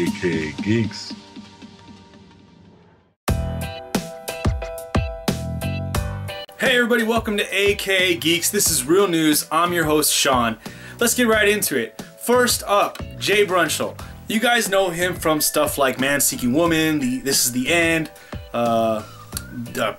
aka Geeks. Hey everybody, welcome to AK Geeks. This is Reel News. I'm your host, Sean. Let's get right into it. First up, Jay Baruchel. You guys know him from stuff like Man Seeking Woman, the, This Is the End, uh, uh,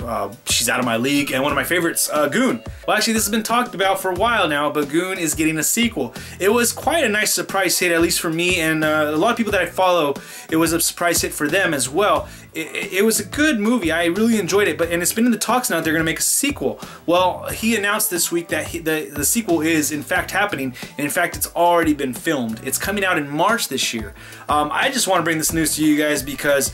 uh, she's out of my league, and one of my favorites, uh, Goon. Well, actually, this has been talked about for a while now, but Goon is getting a sequel. It was quite a nice surprise hit, at least for me, and uh, a lot of people that I follow, it was a surprise hit for them as well. It, it, was a good movie. I really enjoyed it, but and it's been in the talks now. They're going to make a sequel. Well, he announced this week that he, the the sequel is in fact happening, and in fact, it's already been filmed. It's coming out in March this year. Um, I just want to bring this news to you guys because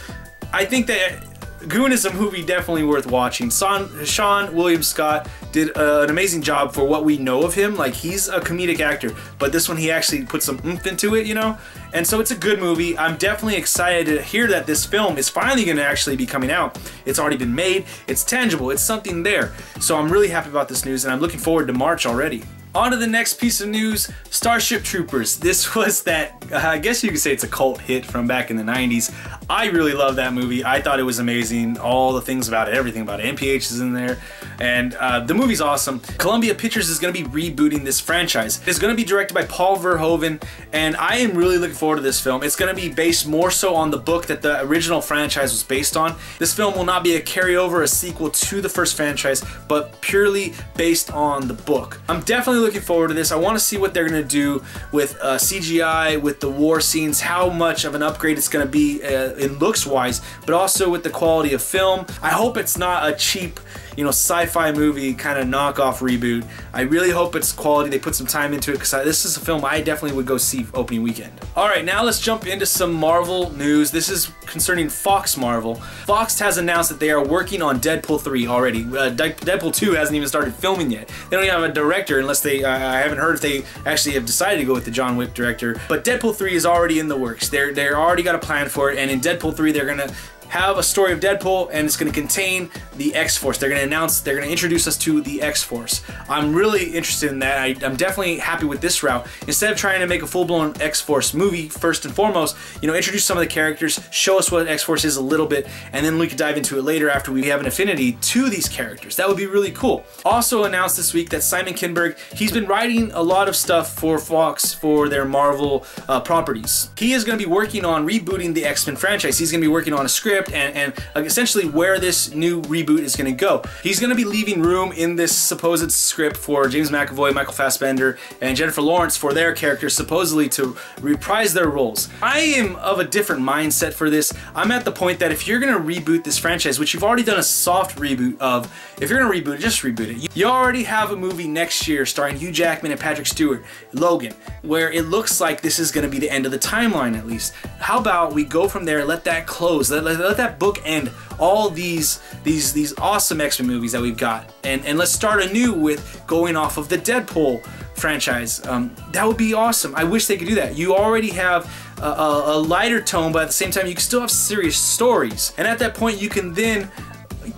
I think that Goon is a movie definitely worth watching. Son, Seann William Scott did uh, an amazing job for what we know of him. Like, he's a comedic actor, but this one he actually put some oomph into it, you know? And so it's a good movie. I'm definitely excited to hear that this film is finally going to actually be coming out. It's already been made, it's tangible, it's something there. So I'm really happy about this news, and I'm looking forward to March already. On to the next piece of news, Starship Troopers. This was that, uh, I guess you could say it's a cult hit from back in the 90s. I really love that movie. I thought it was amazing. All the things about it, everything about it. NPH is in there. And uh, the movie's awesome. Columbia Pictures is going to be rebooting this franchise. It's going to be directed by Paul Verhoeven, and I am really looking forward to this film. It's going to be based more so on the book that the original franchise was based on. This film will not be a carryover, a sequel to the first franchise, but purely based on the book. I'm definitely looking forward to this. I want to see what they're going to do with uh, CGI, with the war scenes, how much of an upgrade it's going to be uh, in looks wise, but also with the quality of film. I hope it's not a cheap you know, sci-fi movie kind of knockoff reboot. I really hope it's quality. They put some time into it because this is a film I definitely would go see opening weekend. All right, now let's jump into some Marvel news. This is concerning Fox Marvel. Fox has announced that they are working on Deadpool 3 already. Uh, Deadpool 2 hasn't even started filming yet. They don't even have a director unless they, uh, I haven't heard if they actually have decided to go with the John Wick director. But Deadpool 3 is already in the works. They're, they're already got a plan for it. And in Deadpool 3, they're going to have a story of Deadpool and it's going to contain the X-Force. They're going to announce, they're going to introduce us to the X-Force. I'm really interested in that. I, am definitely happy with this route. Instead of trying to make a full-blown X-Force movie, first and foremost, you know, introduce some of the characters, show us what X-Force is a little bit, and then we could dive into it later after we have an affinity to these characters. That would be really cool. Also announced this week that Simon Kinberg, he's been writing a lot of stuff for Fox for their Marvel uh, properties. He is going to be working on rebooting the X-Men franchise. He's going to be working on a script script and, and essentially where this new reboot is going to go. He's going to be leaving room in this supposed script for James McAvoy, Michael Fassbender, and Jennifer Lawrence for their characters supposedly to reprise their roles. I am of a different mindset for this. I'm at the point that if you're going to reboot this franchise, which you've already done a soft reboot of, if you're going to reboot it, just reboot it. You already have a movie next year starring Hugh Jackman and Patrick Stewart, Logan, where it looks like this is going to be the end of the timeline at least. How about we go from there, let that close, let, let, let that book end all these these these awesome X-Men movies that we've got, and and let's start anew with going off of the Deadpool franchise. Um, that would be awesome. I wish they could do that. You already have a, a, a lighter tone, but at the same time, you can still have serious stories. And at that point, you can then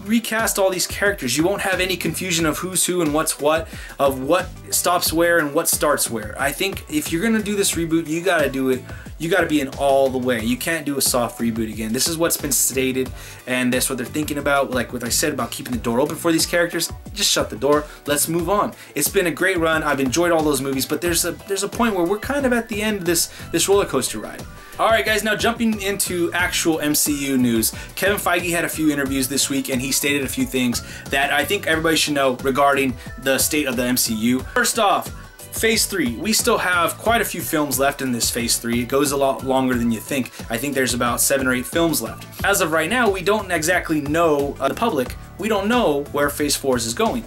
recast all these characters. You won't have any confusion of who's who and what's what, of what stops where and what starts where. I think if you're gonna do this reboot, you gotta do it, you gotta be in all the way. You can't do a soft reboot again. This is what's been stated, and that's what they're thinking about. Like what I said about keeping the door open for these characters, just shut the door. Let's move on. It's been a great run. I've enjoyed all those movies, but there's a there's a point where we're kind of at the end of this this roller coaster ride. Alright guys, now jumping into actual MCU news. Kevin Feige had a few interviews this week and he stated a few things that I think everybody should know regarding the state of the MCU. First off, Phase 3, we still have quite a few films left in this Phase 3. It goes a lot longer than you think. I think there's about 7 or 8 films left. As of right now, we don't exactly know, uh, the public, we don't know where Phase 4 is going.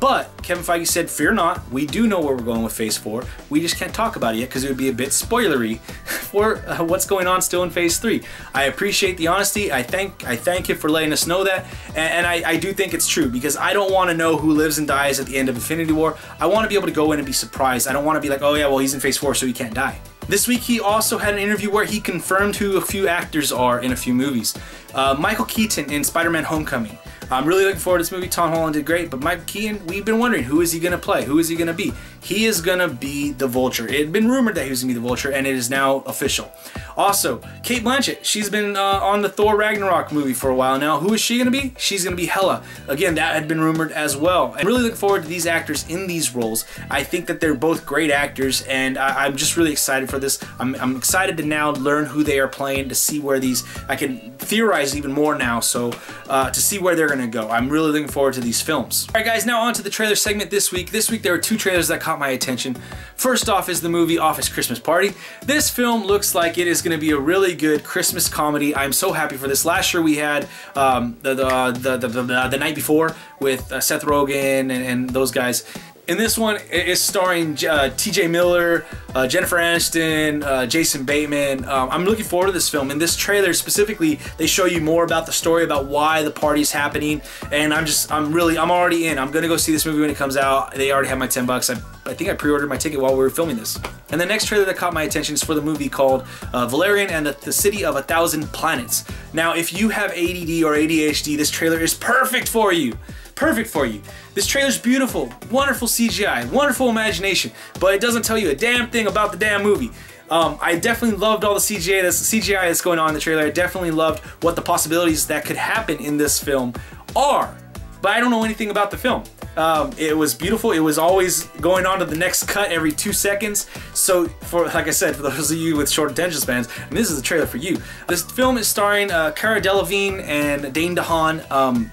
But Kevin Feige said, fear not, we do know where we're going with Phase 4. We just can't talk about it yet because it would be a bit spoilery for uh, what's going on still in Phase 3. I appreciate the honesty. I thank I thank him for letting us know that. And, and I, I do think it's true because I don't want to know who lives and dies at the end of Infinity War. I want to be able to go in and be surprised. I don't want to be like, oh yeah, well, he's in Phase 4, so he can't die. This week he also had an interview where he confirmed who a few actors are in a few movies. Uh, Michael Keaton in Spider-Man Homecoming. I'm really looking forward to this movie. Tom Holland did great, but Mike Keaton, we've been wondering who is he going to play? Who is he going to be? He is to be the Vulture. It had been rumored that he was to be the Vulture, and it is now official. Also, Cate Blanchett, she's been uh, on the Thor Ragnarok movie for a while now. Who is she to be? She's to be Hela. Again, that had been rumored as well. I'm really looking forward to these actors in these roles. I think that they're both great actors, and I am just really excited for this. I'm, I'm excited to now learn who they are playing, to see where these, I can theorize even more now, so uh, to see where they're to go. I'm really looking forward to these films. All right, guys, now on to the trailer segment this week. This week, there were two trailers that caught my attention. First off is the movie Office Christmas Party. This film looks like it is going to be a really good Christmas comedy. I'm so happy for this. Last year we had um, the, the, the, the, the, the, night before with uh, Seth Rogen and, and those guys. In this one, it's starring uh, T.J. Miller, uh, Jennifer Aniston, uh, Jason Bateman. Um, I'm looking forward to this film. In this trailer specifically, they show you more about the story, about why the party's happening, and I'm just, I'm really, I'm already in. I'm gonna go see this movie when it comes out. They already have my 10 bucks. I, I think I pre-ordered my ticket while we were filming this. And the next trailer that caught my attention is for the movie called uh, Valerian and the, the City of a Thousand Planets. Now, if you have ADD or ADHD, this trailer is perfect for you perfect for you. This trailer's beautiful, wonderful CGI, wonderful imagination, but it doesn't tell you a damn thing about the damn movie. Um, I definitely loved all the CGI that's, CGI that's going on in the trailer. I definitely loved what the possibilities that could happen in this film are, but I don't know anything about the film. Um, it was beautiful. It was always going on to the next cut every two seconds. So, for like I said, for those of you with short attention spans, and this is a trailer for you. This film is starring uh, Cara Delevingne and Dane DeHaan. Um,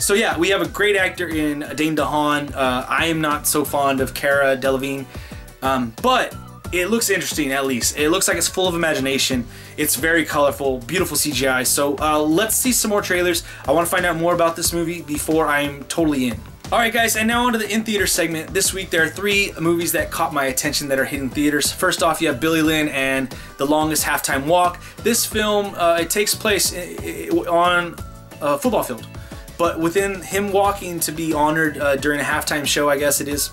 so yeah, we have a great actor in Dane DeHaan. Uh, I am not so fond of Cara Delevingne, um, but it looks interesting at least. It looks like it's full of imagination. It's very colorful, beautiful CGI. So uh, let's see some more trailers. I want to find out more about this movie before I'm totally in. Alright guys, and now onto the in-theater segment. This week there are three movies that caught my attention that are hitting theaters. First off, you have Billy Lynn and The Longest Halftime Walk. This film, uh, it takes place on a football field. But within him walking to be honored uh, during a halftime show, I guess it is,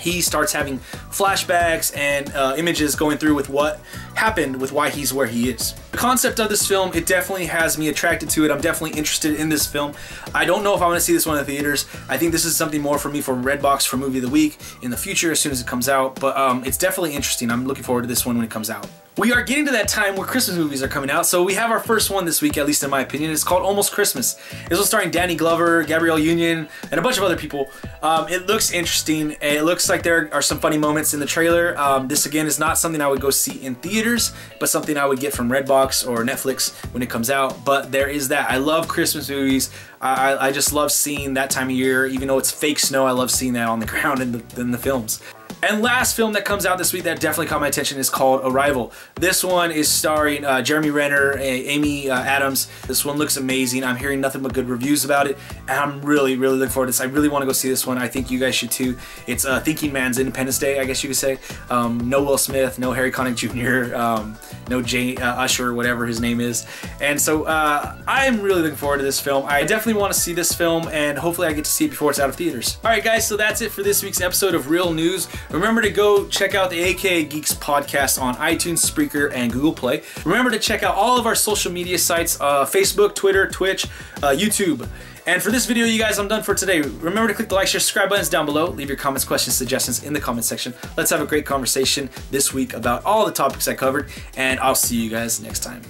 he starts having flashbacks and uh, images going through with what happened with why he's where he is. The concept of this film, it definitely has me attracted to it. I'm definitely interested in this film. I don't know if I want to see this one in the theaters. I think this is something more for me for Redbox for Movie of the Week in the future as soon as it comes out. But um, it's definitely interesting. I'm looking forward to this one when it comes out. We are getting to that time where Christmas movies are coming out, so we have our first one this week, at least in my opinion. It's called Almost Christmas. It's also starring Danny Glover, Gabrielle Union, and a bunch of other people. Um, it looks interesting. It looks like there are some funny moments in the trailer. Um, this, again, is not something I would go see in theaters, but something I would get from Redbox or Netflix when it comes out. But there is that. I love Christmas movies. I, I just love seeing that time of year, even though it's fake snow, I love seeing that on the ground in the, in the films. And last film that comes out this week that definitely caught my attention is called Arrival. This one is starring uh, Jeremy Renner, Amy uh, Adams. This one looks amazing. I'm hearing nothing but good reviews about it, and I'm really, really looking forward to this. I really want to go see this one. I think you guys should too. It's uh, Thinking Man's Independence Day, I guess you could say. Um, no Will Smith, no Harry Connick Jr., um, no Jay uh, Usher, whatever his name is. And so uh, I'm really looking forward to this film. I definitely want to see this film, and hopefully I get to see it before it's out of theaters. All right, guys, so that's it for this week's episode of Reel News. Remember to go check out the AKA Geeks podcast on iTunes, Spreaker, and Google Play. Remember to check out all of our social media sites, uh, Facebook, Twitter, Twitch, uh, YouTube. And for this video, you guys, I'm done for today. Remember to click the like, share, subscribe buttons down below. Leave your comments, questions, suggestions in the comment section. Let's have a great conversation this week about all the topics I covered, and I'll see you guys next time.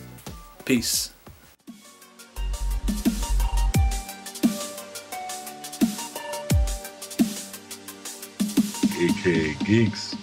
Peace. Aka Geeks.